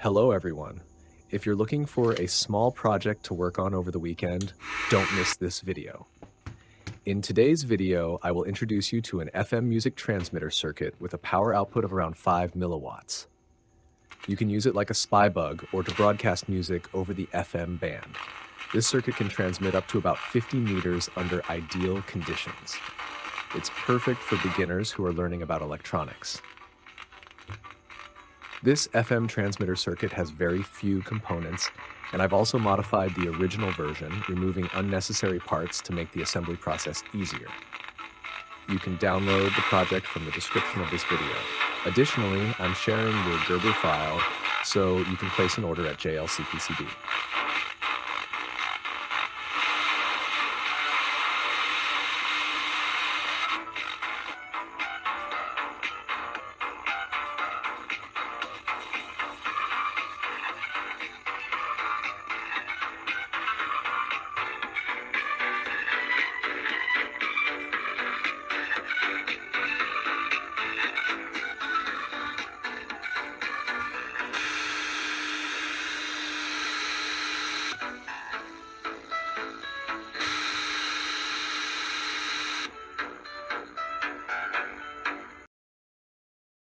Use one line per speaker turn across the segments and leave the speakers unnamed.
Hello everyone. If you're looking for a small project to work on over the weekend, don't miss this video. In today's video, I will introduce you to an FM music transmitter circuit with a power output of around 5 milliwatts. You can use it like a spy bug or to broadcast music over the FM band. This circuit can transmit up to about 50 meters under ideal conditions. It's perfect for beginners who are learning about electronics. This FM transmitter circuit has very few components, and I've also modified the original version, removing unnecessary parts to make the assembly process easier. You can download the project from the description of this video. Additionally, I'm sharing the Gerber file so you can place an order at JLCPCB.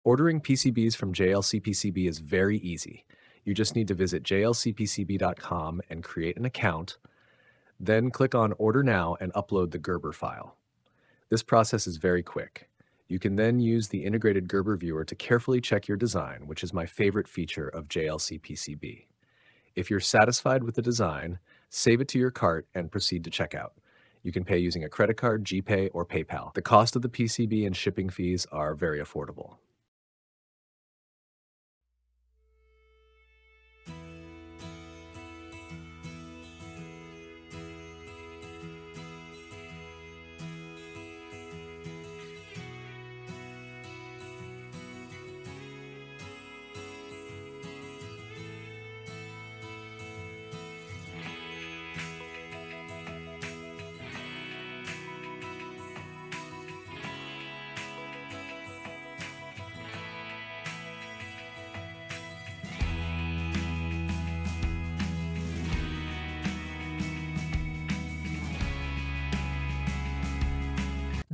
Ordering PCBs from JLCPCB is very easy. You just need to visit jlcpcb.com and create an account, then click on Order Now and upload the Gerber file. This process is very quick. You can then use the integrated Gerber viewer to carefully check your design, which is my favorite feature of JLCPCB. If you're satisfied with the design, save it to your cart and proceed to checkout. You can pay using a credit card, GPay, or PayPal. The cost of the PCB and shipping fees are very affordable.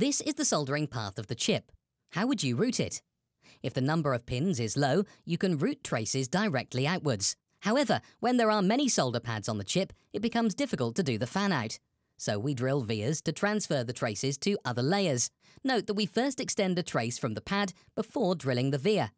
This is the soldering path of the chip. How would you route it? If the number of pins is low, you can route traces directly outwards. However, when there are many solder pads on the chip, it becomes difficult to do the fan-out. So we drill vias to transfer the traces to other layers. Note that we first extend a trace from the pad before drilling the via.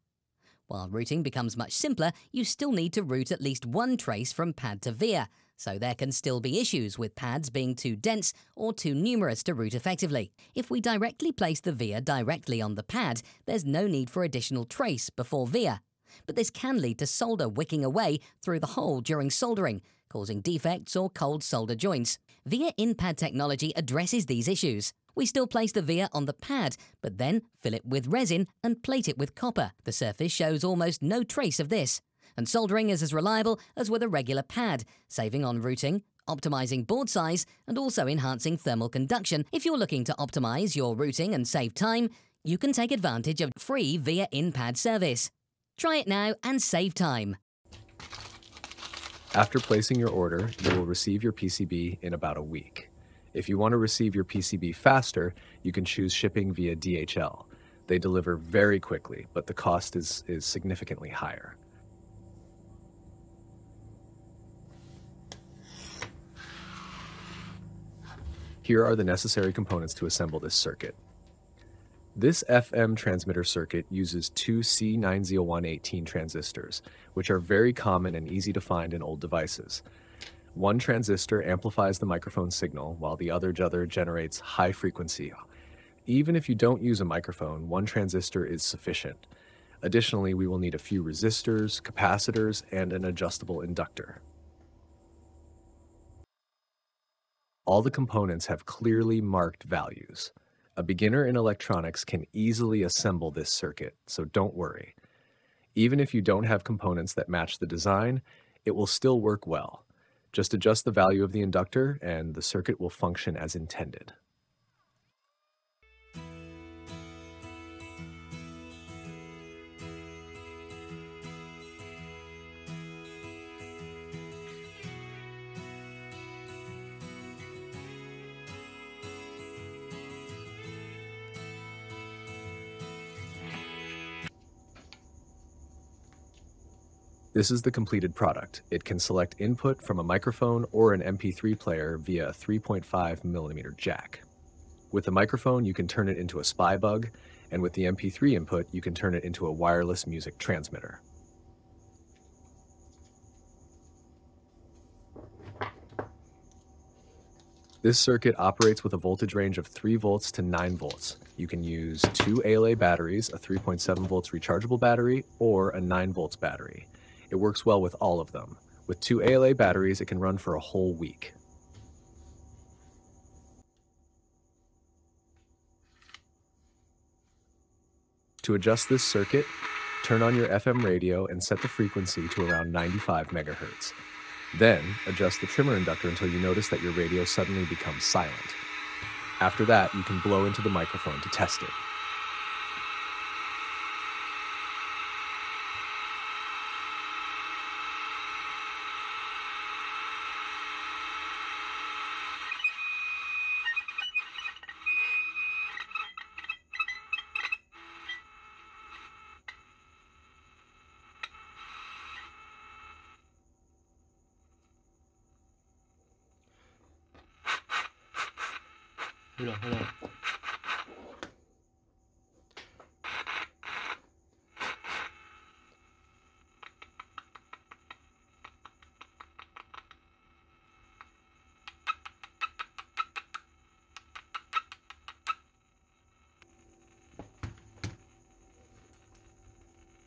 While routing becomes much simpler, you still need to route at least one trace from pad to via, so there can still be issues with pads being too dense or too numerous to route effectively. If we directly place the via directly on the pad, there's no need for additional trace before via. But this can lead to solder wicking away through the hole during soldering, causing defects or cold solder joints. Via in-pad technology addresses these issues. We still place the via on the pad, but then fill it with resin and plate it with copper. The surface shows almost no trace of this and soldering is as reliable as with a regular pad, saving on routing, optimizing board size, and also enhancing thermal conduction. If you're looking to optimize your routing and save time, you can take advantage of free via in-pad service. Try it now and save time.
After placing your order, you will receive your PCB in about a week. If you want to receive your PCB faster, you can choose shipping via DHL. They deliver very quickly, but the cost is, is significantly higher. Here are the necessary components to assemble this circuit. This FM transmitter circuit uses two C90118 transistors, which are very common and easy to find in old devices. One transistor amplifies the microphone signal, while the other generates high frequency. Even if you don't use a microphone, one transistor is sufficient. Additionally, we will need a few resistors, capacitors, and an adjustable inductor. All the components have clearly marked values. A beginner in electronics can easily assemble this circuit, so don't worry. Even if you don't have components that match the design, it will still work well. Just adjust the value of the inductor and the circuit will function as intended. This is the completed product. It can select input from a microphone or an MP3 player via a 3.5 millimeter jack. With the microphone, you can turn it into a spy bug, and with the MP3 input, you can turn it into a wireless music transmitter. This circuit operates with a voltage range of 3 volts to 9 volts. You can use two ALA batteries, a 3.7 volts rechargeable battery, or a 9 volts battery. It works well with all of them. With two ALA batteries, it can run for a whole week. To adjust this circuit, turn on your FM radio and set the frequency to around 95 megahertz. Then, adjust the trimmer inductor until you notice that your radio suddenly becomes silent. After that, you can blow into the microphone to test it.
Hold on, hold on.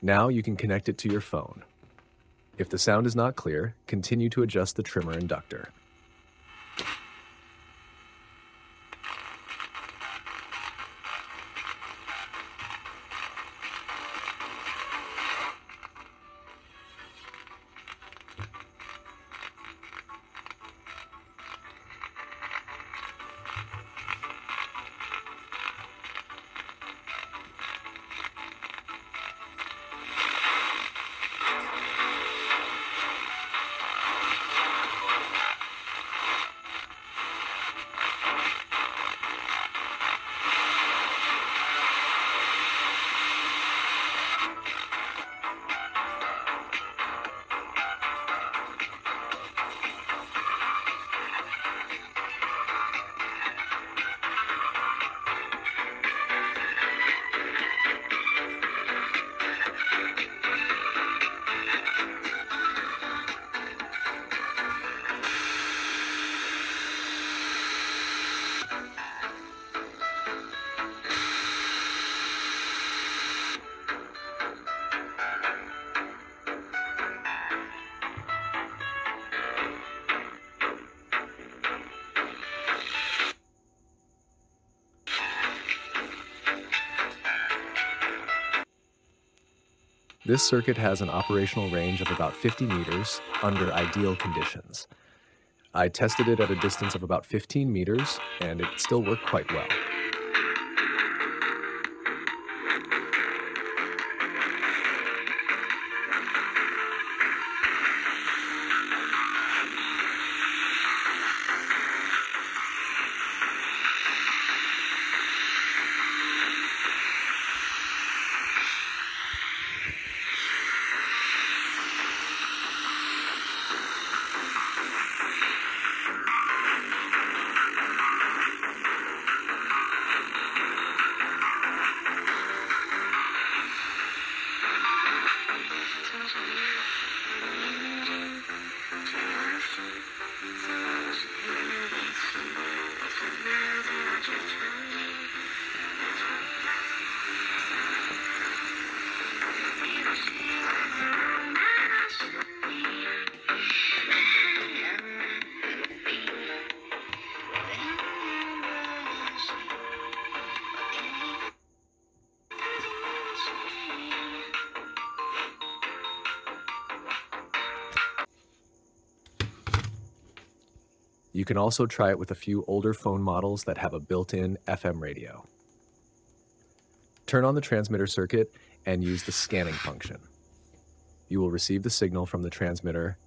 Now you can connect it to your phone. If the sound is not clear, continue to adjust the trimmer inductor. This circuit has an operational range of about 50 meters under ideal conditions. I tested it at a distance of about 15 meters, and it still worked quite well. You can also try it with a few older phone models that have a built-in FM radio. Turn on the transmitter circuit and use the scanning function. You will receive the signal from the transmitter